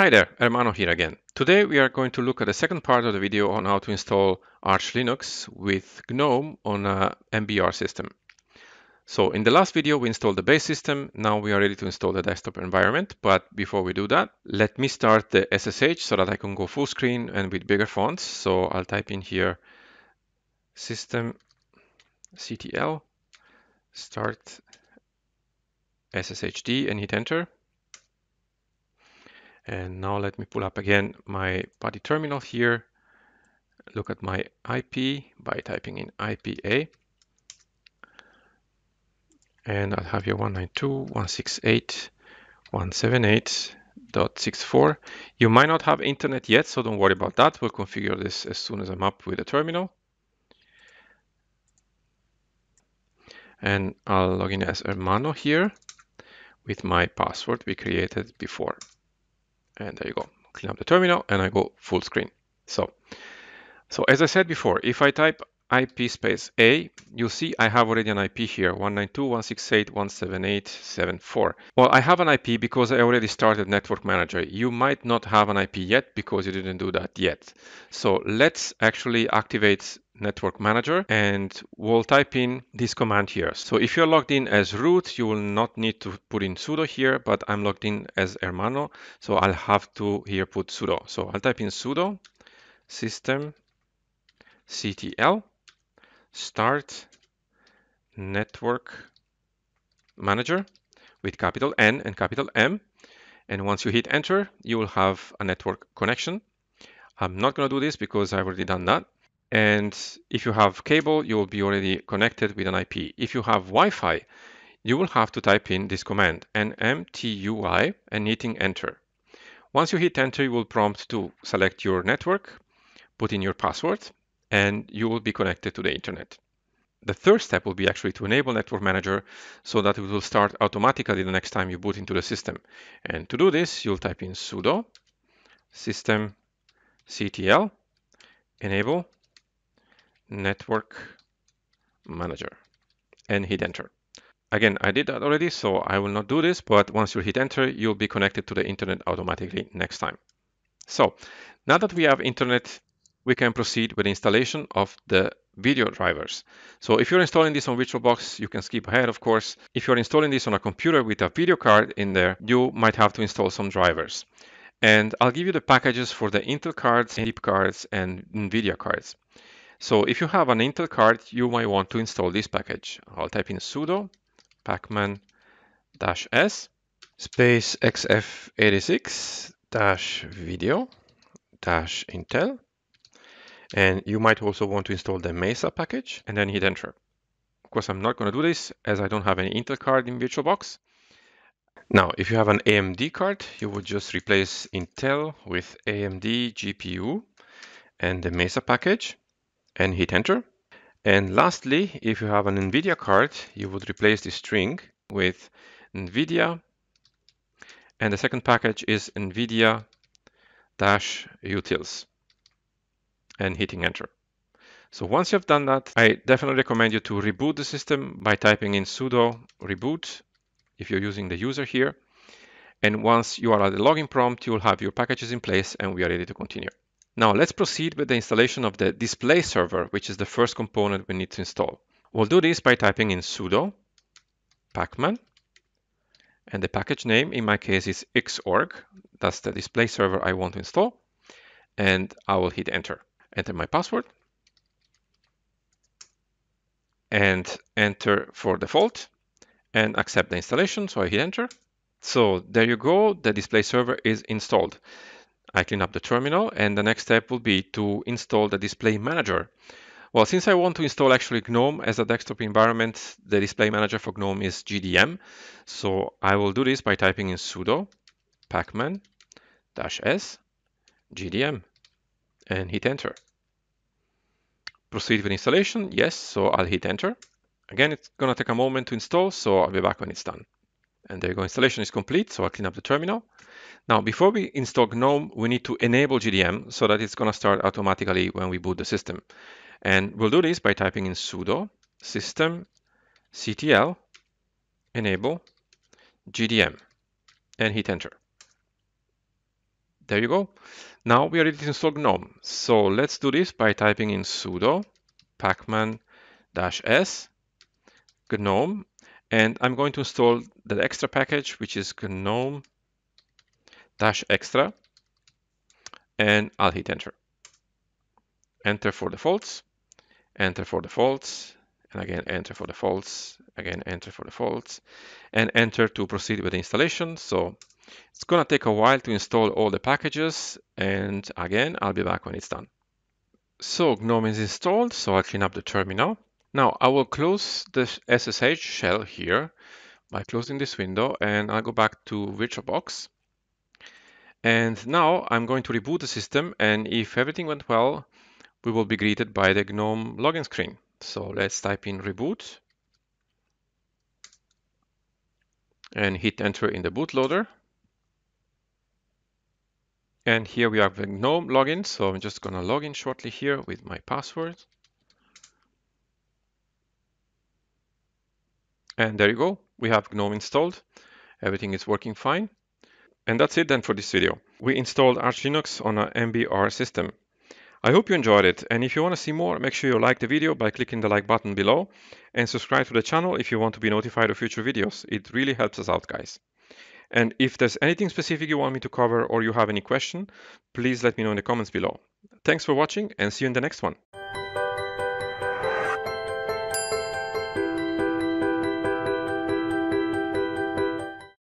Hi there, Ermanno here again. Today we are going to look at the second part of the video on how to install Arch Linux with GNOME on a MBR system. So in the last video we installed the base system, now we are ready to install the desktop environment, but before we do that, let me start the SSH so that I can go full screen and with bigger fonts. So I'll type in here system ctl start sshd and hit enter. And now let me pull up again my PuTTY terminal here. Look at my IP by typing in IPA. And I'll have here 192.168.178.64. You might not have internet yet, so don't worry about that. We'll configure this as soon as I'm up with the terminal. And I'll log in as Ermanno here with my password we created before. And there you go. Clean up the terminal and I go full screen. So, so as I said before, if I type IP space A, you'll see I have already an IP here, 192.168.178.74. Well, I have an IP because I already started Network Manager. You might not have an IP yet because you didn't do that yet. So let's actually activate network manager and we'll type in this command here. So if you're logged in as root, you will not need to put in sudo here, but I'm logged in as Ermanno. So I'll have to here put sudo. So I'll type in sudo system ctl start network manager with capital N and capital M. And once you hit enter, you will have a network connection. I'm not going to do this because I've already done that. And if you have cable, you will be already connected with an IP. If you have Wi-Fi, you will have to type in this command, nmtui, and hitting enter. Once you hit enter, you will prompt to select your network, put in your password, and you will be connected to the internet. The third step will be actually to enable Network Manager so that it will start automatically the next time you boot into the system. And to do this, you'll type in sudo systemctl enable network manager and hit enter. Again, I did that already, so I will not do this, but once you hit enter, you'll be connected to the internet automatically next time. So now that we have internet, we can proceed with installation of the video drivers. So if you're installing this on VirtualBox, you can skip ahead, of course. If you're installing this on a computer with a video card in there, you might have to install some drivers. And I'll give you the packages for the Intel cards, NIP cards, and NVIDIA cards. So if you have an Intel card, you might want to install this package. I'll type in sudo pacman-s space xf86-video-intel. And you might also want to install the Mesa package and then hit enter. Of course, I'm not going to do this as I don't have any Intel card in VirtualBox. Now, if you have an AMD card, you would just replace Intel with AMD GPU and the Mesa package and hit enter. And lastly, if you have an NVIDIA card, you would replace the string with NVIDIA. And the second package is NVIDIA dash utils and hitting enter. So once you've done that, I definitely recommend you to reboot the system by typing in sudo reboot if you're using the user here. And once you are at the login prompt, you will have your packages in place and we are ready to continue. Now let's proceed with the installation of the display server, which is the first component we need to install. We'll do this by typing in sudo pacman and the package name in my case is xorg. That's the display server I want to install. And I will hit enter. Enter my password and enter for default and accept the installation. So I hit enter. So there you go. The display server is installed. I clean up the terminal and the next step will be to install the display manager. Well, since I want to install actually GNOME as a desktop environment, the display manager for GNOME is GDM. So I will do this by typing in sudo pacman-s GDM and hit enter. Proceed with installation, yes, so I'll hit enter. Again, it's gonna take a moment to install, so I'll be back when it's done. And there you go, installation is complete, so I'll clean up the terminal. Now, before we install GNOME, we need to enable GDM so that it's going to start automatically when we boot the system. And we'll do this by typing in sudo system ctl enable GDM and hit enter. There you go. Now we are ready to install GNOME. So let's do this by typing in sudo pacman-s GNOME. And I'm going to install the extra package, which is GNOME dash extra. And I'll hit enter. Enter for defaults, enter for defaults, and again enter for defaults, again enter for defaults, and enter to proceed with the installation. So it's gonna take a while to install all the packages, and again, I'll be back when it's done. So GNOME is installed, so I'll clean up the terminal. Now I will close the SSH shell here by closing this window, and I'll go back to VirtualBox. And now I'm going to reboot the system, and if everything went well, we will be greeted by the GNOME login screen. So let's type in reboot and hit enter in the bootloader. And here we have the GNOME login. So I'm just going to log in shortly here with my password. And there you go. We have GNOME installed. Everything is working fine. And that's it then for this video. We installed Arch Linux on a MBR system. I hope you enjoyed it, and if you want to see more, make sure you like the video by clicking the like button below, and subscribe to the channel if you want to be notified of future videos. It really helps us out, guys. And if there's anything specific you want me to cover or you have any question, please let me know in the comments below. Thanks for watching and see you in the next one.